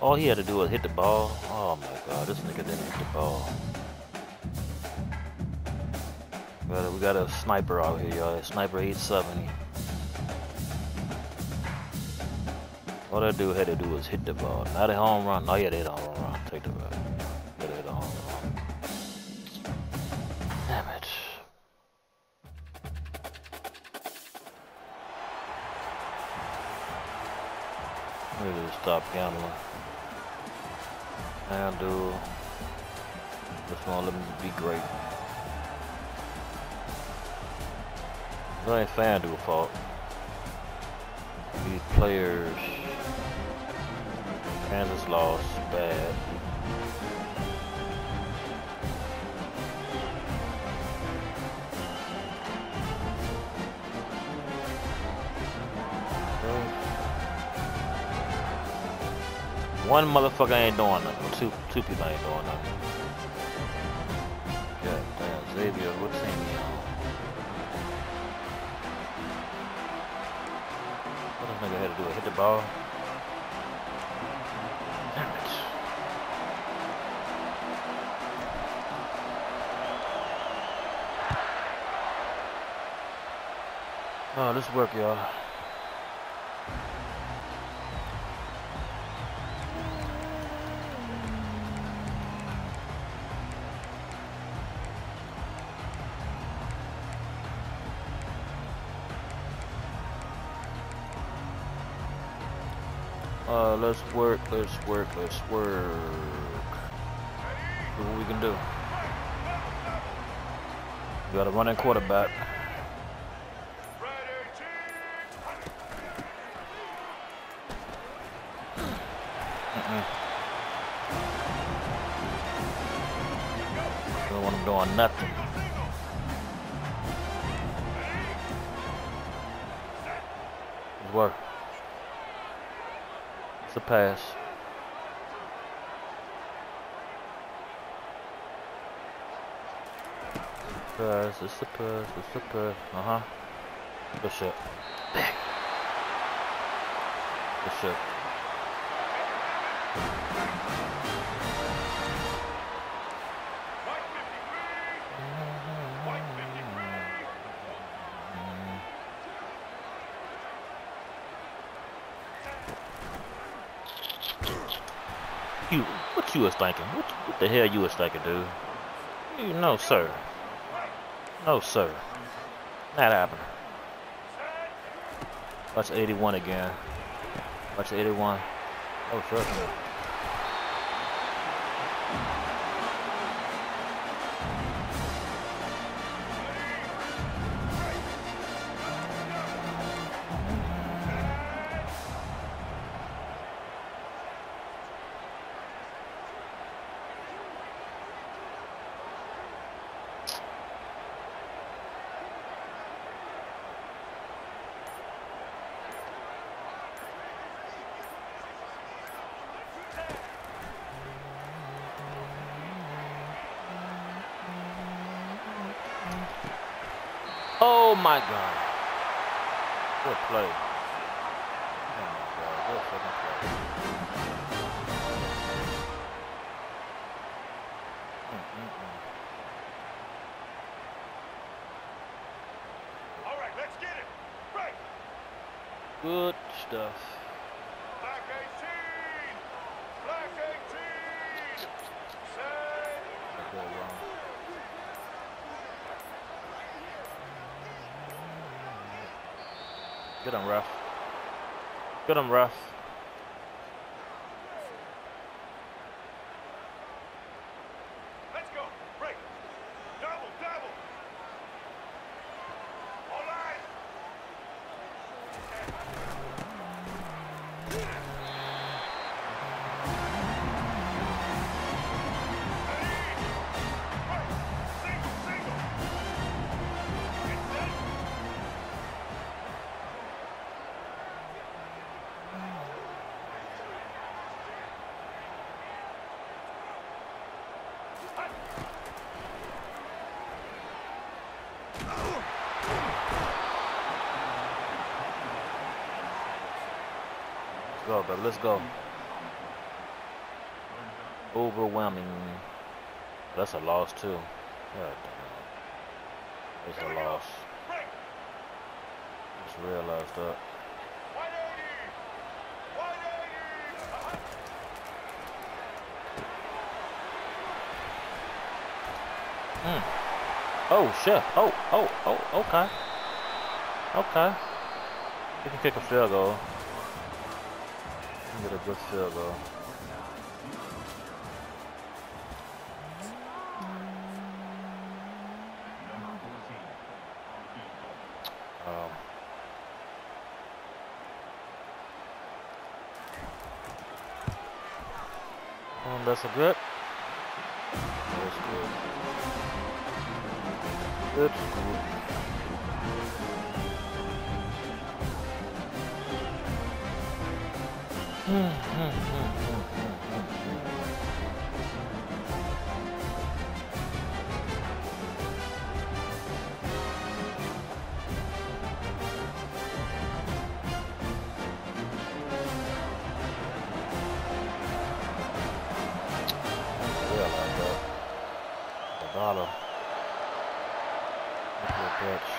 All he had to do was hit the ball. Oh my god, this nigga didn't hit the ball. We got a, we got a sniper out here, y'all. Sniper 870. All that dude had to do was hit the ball. Not a home run. No, yeah, they don't home run. Take the ball. Yeah, they don't run. Damn it. Stop gambling. FanDuel. Uh, this won't let me be great. It ain't FanDuel fault. These players. Kansas lost. Bad. One motherfucker ain't doing nothing. Two two people ain't doing nothing. God damn, Xavier, what team you on? What this nigga had to do? Hit the ball? Damn it. Oh, this work, y'all. Let's work, let's work, let's work. See what we can do. We got a running quarterback. Don't want him doing nothing. Work. It's a pass. Pass, it's a pass, it's a pass. Uh huh. Good shit. Bang. Good shit. You, what you was thinking? What, what the hell you was thinking, dude? You, no, sir. No, sir. Not happening. Watch 81 again. Watch 81. Oh, trust me. Oh my god. Good play. Get on ref. Good on ref. Go, baby. Let's go. overwhelming. That's a loss too. God damn. It's a loss. Just realized that. 180. 180. Mm. Oh shit. Oh, oh, oh, okay. Okay. You can kick a field goal. Can get a good. Um, um, that's a good. That's good. That's good. Dollar. Look at that.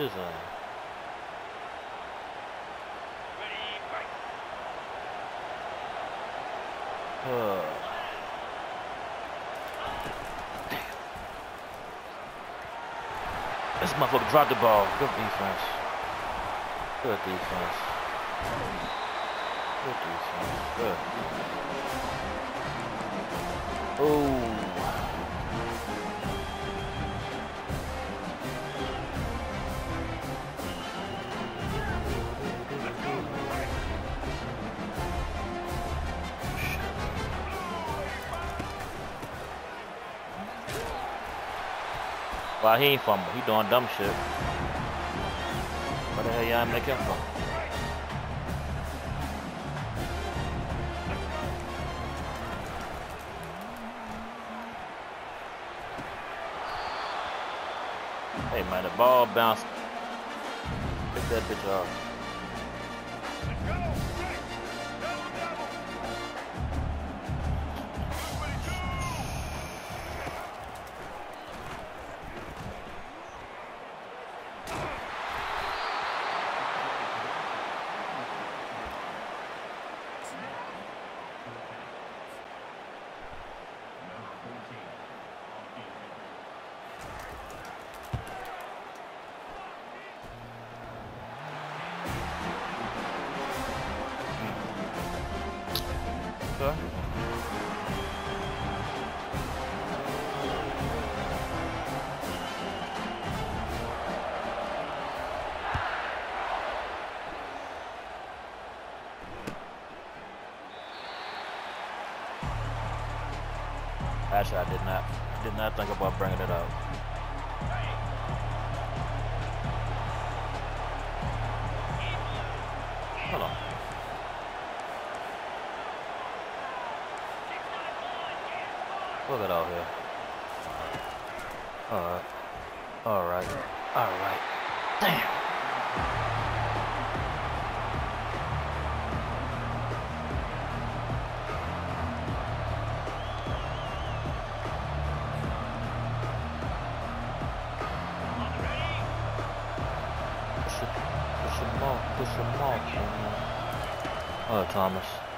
Uh, Ready, break. uh. This motherfucker dropped the ball. Good defense. Good defense. Good defense. Good. Oh. Why he ain't fumble? He doing dumb shit. What the hell y'all make him for? Hey man, the ball bounced. Pick that bitch off. Actually, I did not did not think about bringing it up. it out here. Alright. Alright. Alright. Damn. Push him off, push him off. Oh, Thomas.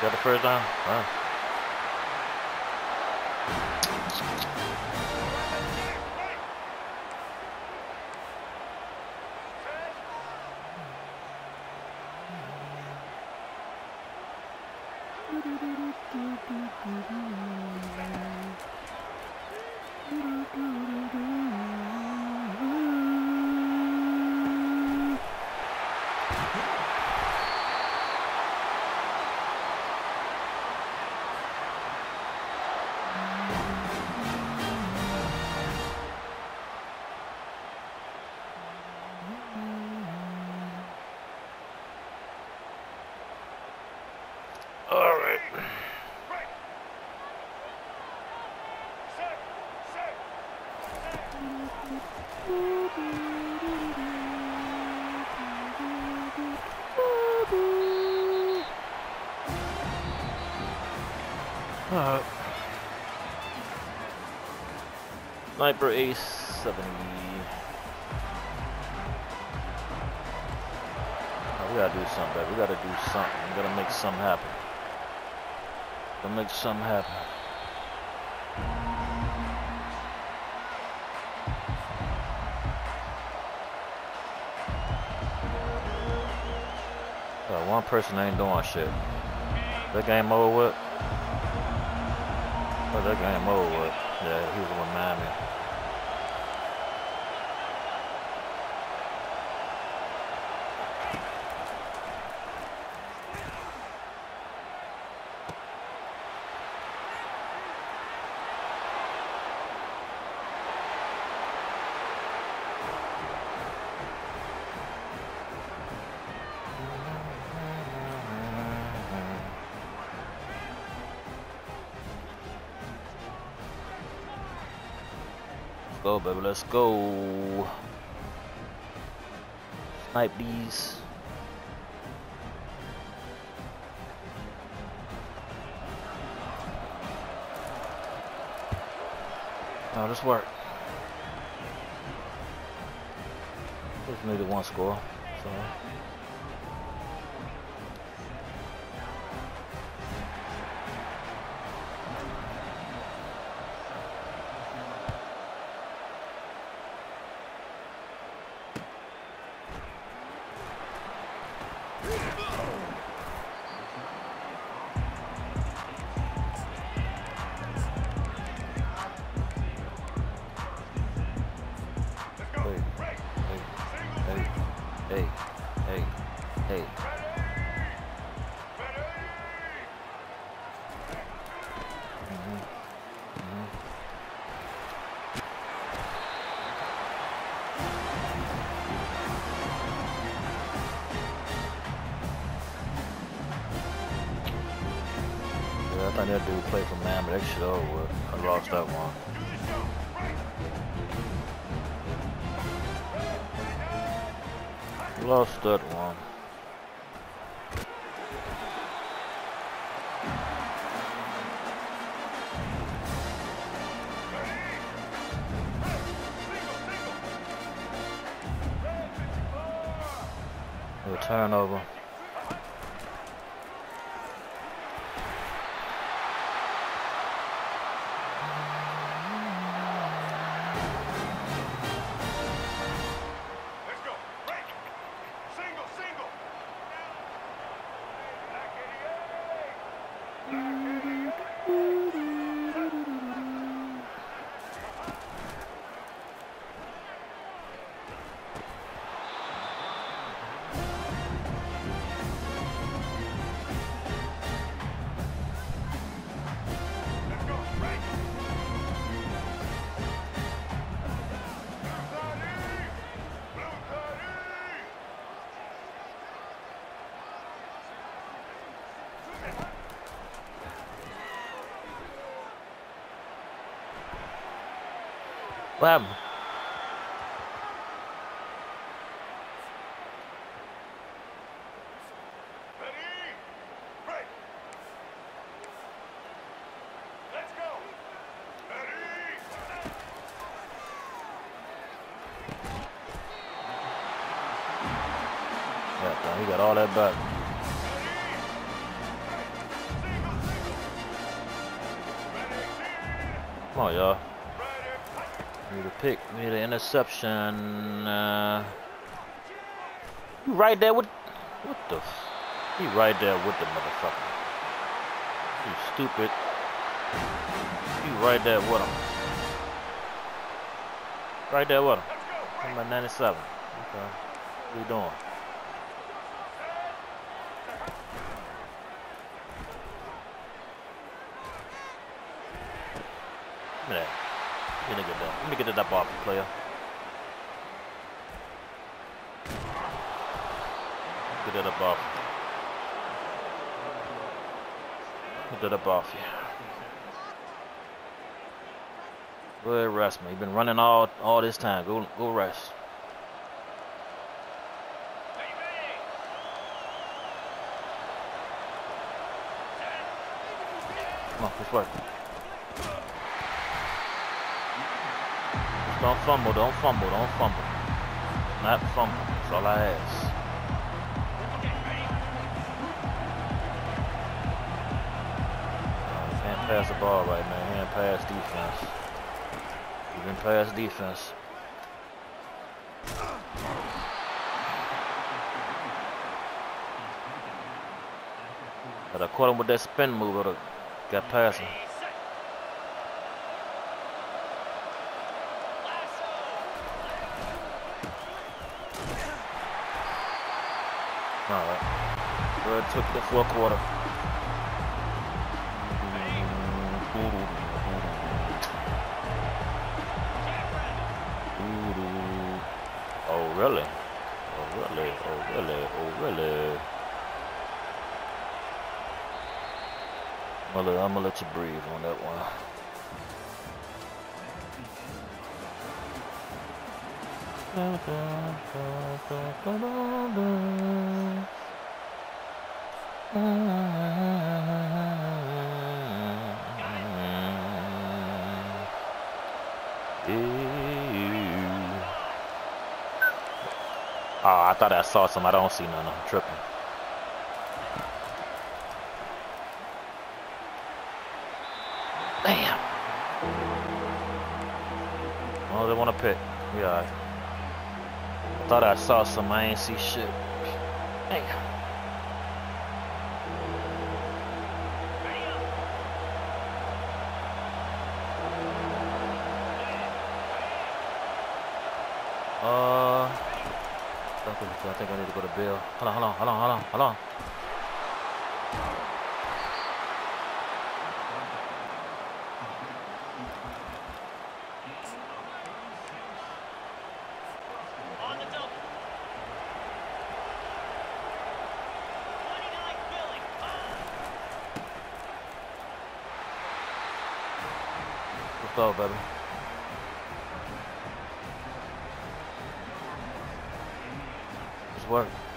Got the first down? All right. Right. Sniper Ace 70. Oh, we gotta do something, baby. We gotta do something. We gotta make something happen. Gotta make something happen. Uh, one person ain't doing shit. That game over with? Oh, that game over with. Yeah, he was. Let's go, baby. Let's go. Snipe these. No, this work. Just needed one score. So. Hey, hey, hey, A turnover. What A pick. Need an interception. Uh, you right there with what the? f- He right there with the motherfucker. You stupid. You right there with him. Right there with him. Number 97. Okay. What you doing? Me that. Let me get that. Let me get that off player. Get that up off. Get that up off you. Go ahead, rest man. You've been running all all this time. Go go rest. Come on, let's work. Don't fumble, don't fumble, don't fumble. Not fumble. That's all I ask. Can't pass the ball right now. He ain't pass defense. He been pass defense. But I caught him with that spin move, got past him. Right. Good took the fourth quarter. Oh really? Oh really? Oh really? Oh really? Gonna, I'm gonna let you breathe on that one. Oh, I thought I saw some. I don't see none. I'm tripping. Damn. Oh, they want to pick. Yeah. Thought I saw some. I ain't see shit. Damn. Uh, I think I need to go to Bill. Hold on, hold on, hold on, hold on, hold on. Baby. Let's work.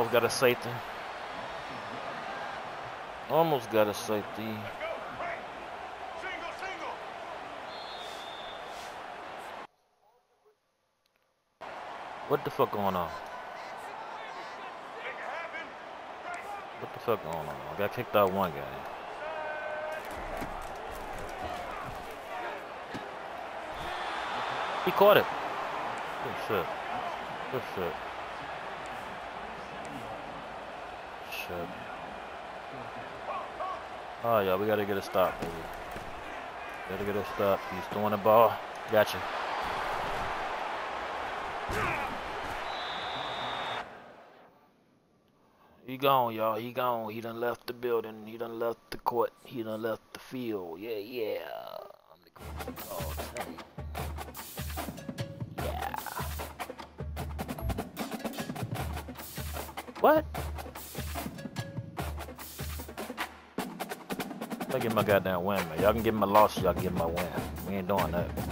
Almost got a safety. Almost got a safety. What the fuck going on? What the fuck going on? I got kicked out one guy. He caught it. Good shit. Good shit. Oh yeah, we gotta get a stop, baby. Gotta get a stop. He's throwing the ball. Gotcha. He gone, y'all. He gone. He done left the building. He done left the court. He done left the field. Yeah, yeah. Yeah. What? I get my goddamn win, man. Y'all can give me my loss, y'all can give me my win. We ain't doing that.